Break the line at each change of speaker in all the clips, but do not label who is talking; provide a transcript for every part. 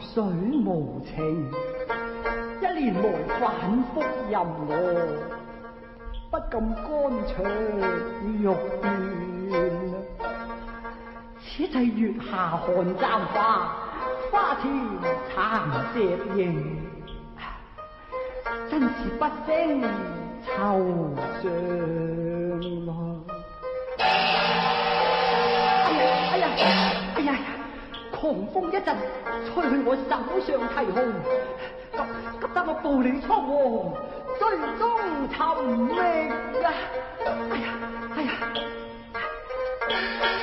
水无情，一年来反复任我，不禁肝肠欲断。此际月下寒簪花，花前残石影，真是不胜秋上来。狂风一阵，吹去我手上啼红，急急得我步履仓皇，最终寻命呀！哎呀，
哎呀！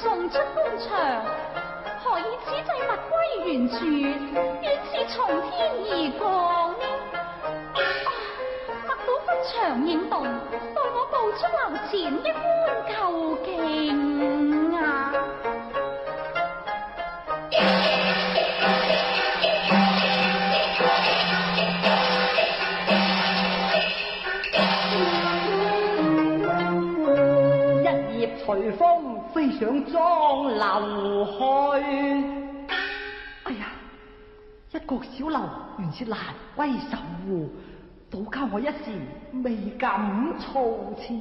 送出官场，何以此际物归原处，便是从天而降呢？啊，百宝纷抢动，待我步出楼前一般求劲啊！
流去。哎呀，一国小流，原是难归守，倒教我一时未敢措辞。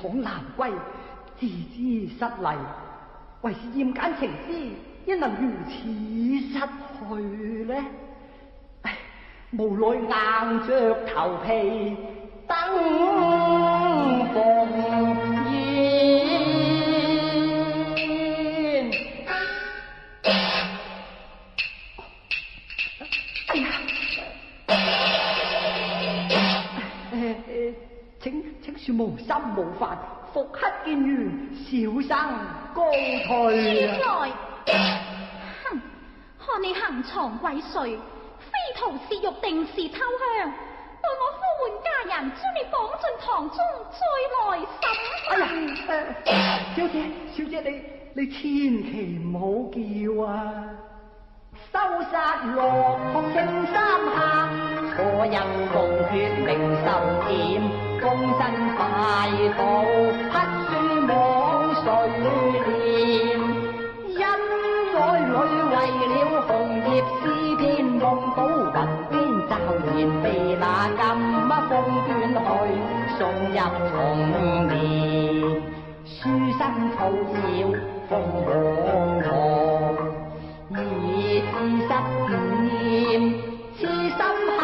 闯难归，自知失礼；为是厌简情思，因能如此失去呢？无奈硬着头皮登房。无心无犯，伏乞见谕，小生告退。出
来！哼，看你行藏鬼祟，非徒泄欲，定是偷香。待我呼唤家人，将你绑进堂中，再来审。
哎呀！小姐，小姐，你你千祈唔好叫啊！收杀落魄青山下，我人红血明受剑。功身快道，不输往谁怜，恩爱里为了红叶诗篇，梦到云边，骤然被那金乜风卷去，送入重帘。书生草笑，风狂热，痴心
年痴心。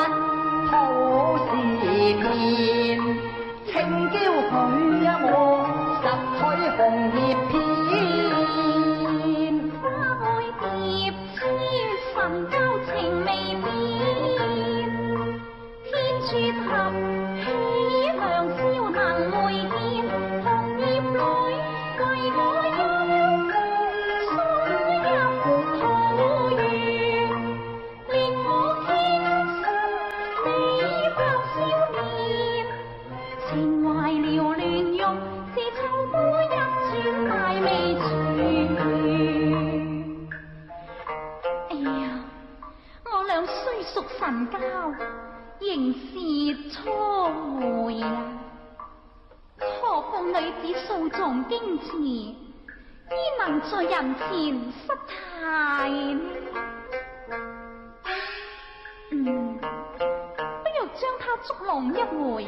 将他捉弄一回，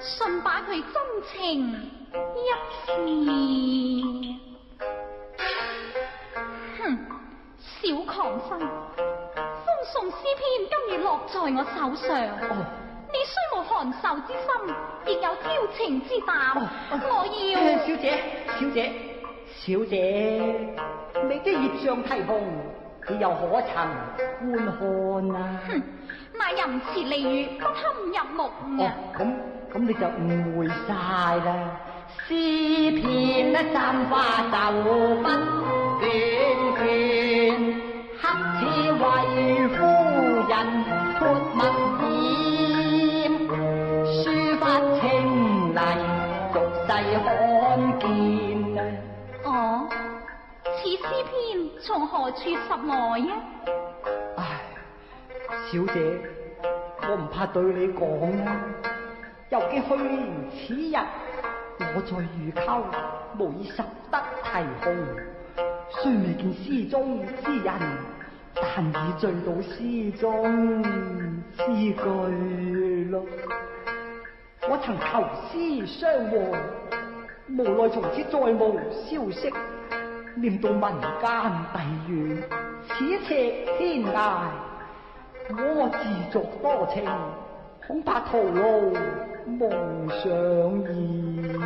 顺把佢真情一次。哼，小狂生，风送诗篇，今日落在我手上。你虽无寒愁之心，亦有挑情之
胆。
我要。
小姐，小姐，小姐，你的玉上提红，你又可曾观看啊？
哼。淫词丽语，不侵入目啊！
哦，咁咁你就误会晒啦！诗篇啊，三花绣鬓，圆圆；黑似为夫人泼墨砚，书法清丽，俗世罕见啊！
哦，此诗篇从何处拾来呀？
小姐，我唔怕对你讲，犹记去年此日，我在御沟，以实得啼红。虽未见诗中之人，但已醉到诗中之句咯。我曾投诗相和，无奈从此再无消息。念到民间地怨，此赤天涯。我自作多情，恐怕徒劳无上意。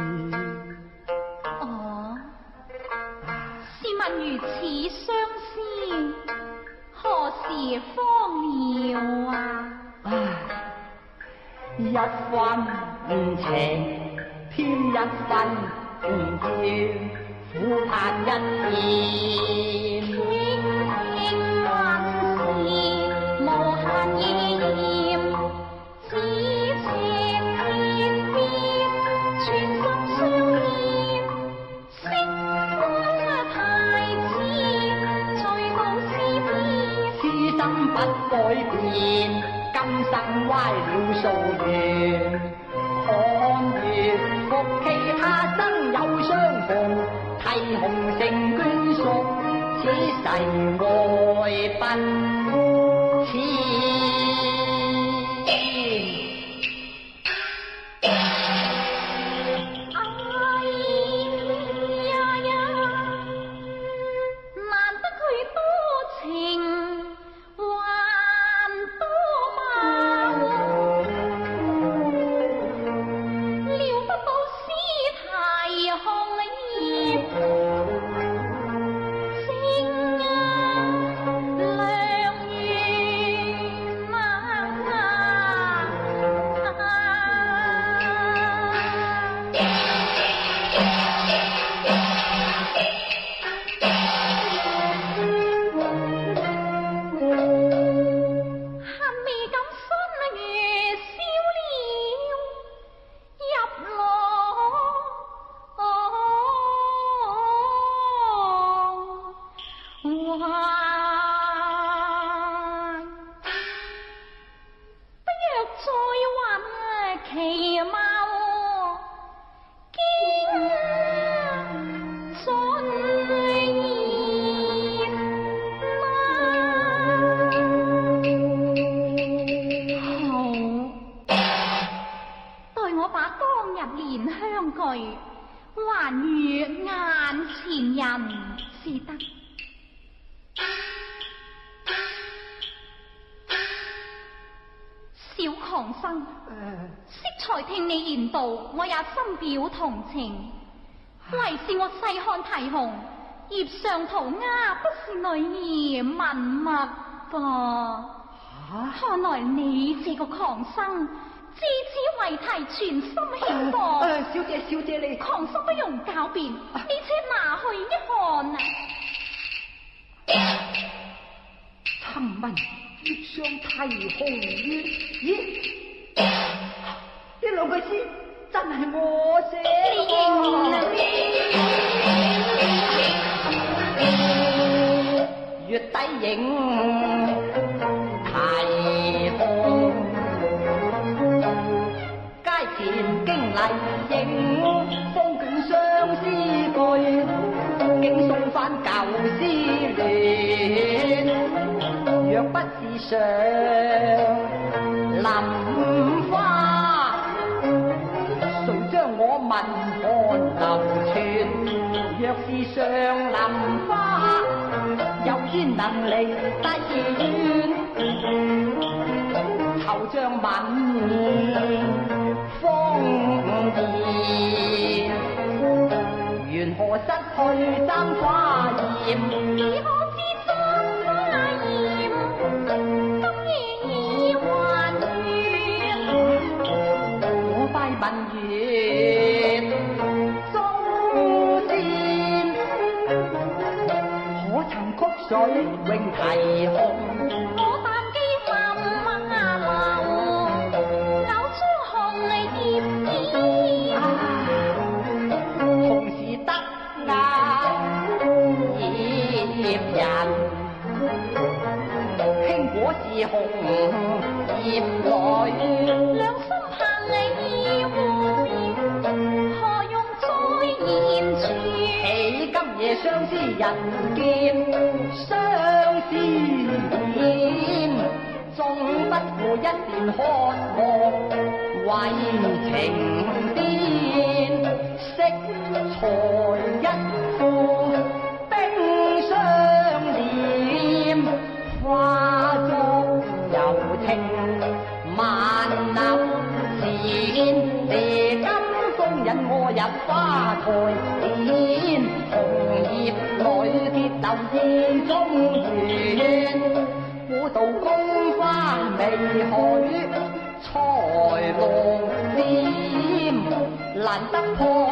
哦，试问如此相思，何时方了啊？
唉，一分情添一分怨，苦盼一年。手。黑马。听你言道，我也深
表同情。为是我细看提红叶上涂鸦，不是女儿文物噃。哈！看来你这个狂生，知此遗题，全心气愤。
小姐，小姐，你
狂生不用狡辩，你且拿去一看。
寻问叶上提红咦？呢两句诗真系我写。月底影题看，阶前荆棘影，风卷相思句，竟送翻旧思恋。若不是上林。离大不远头像吻风雨缘何失去争花艳水涌提控。渴望为情癫，色狂。难突破。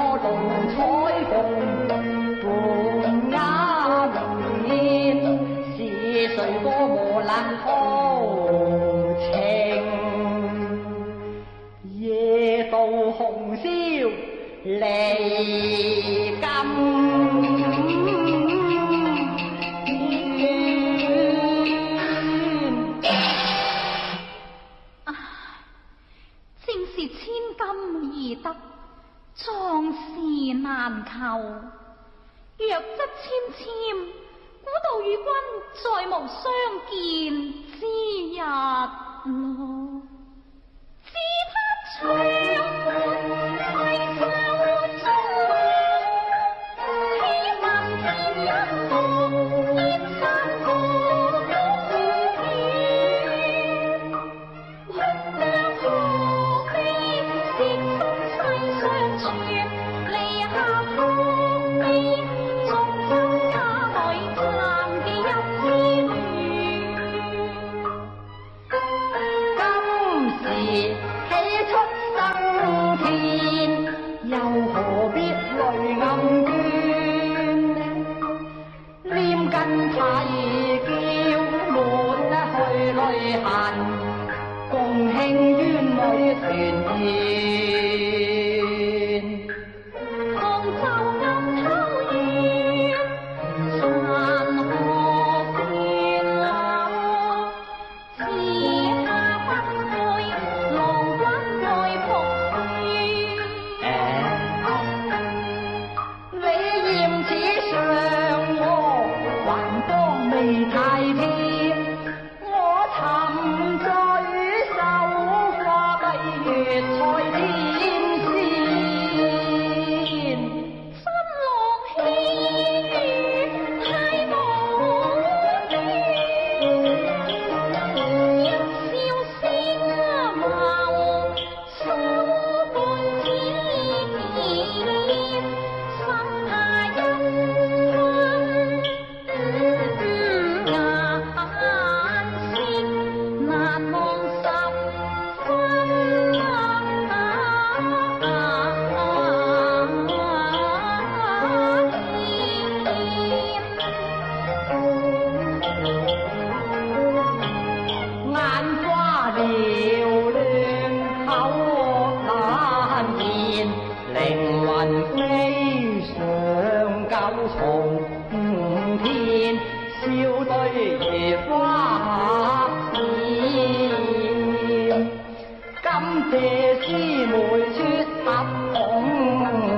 吹盆菜。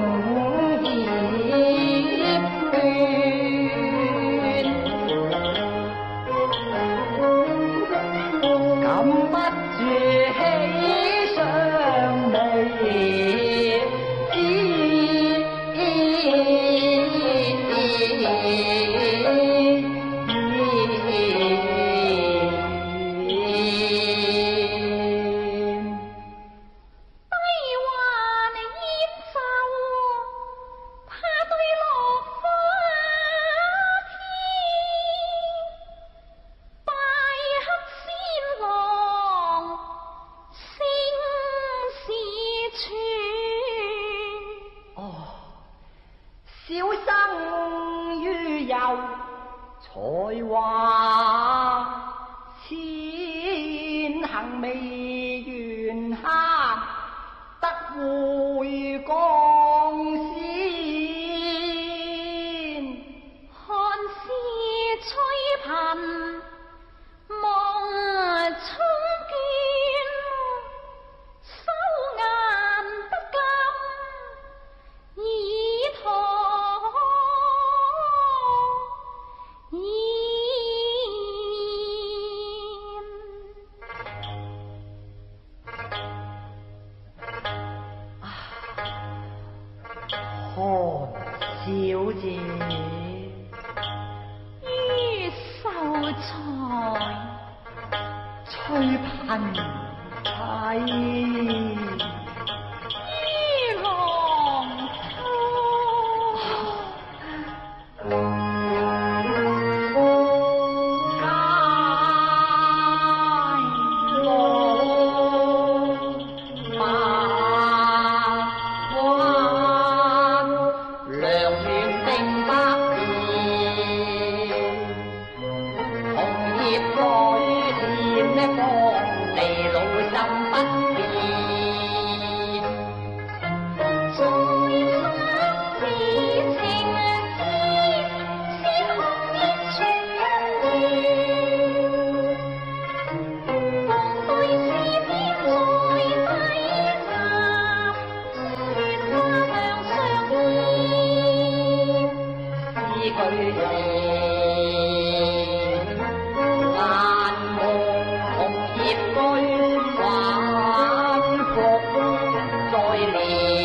Galilee.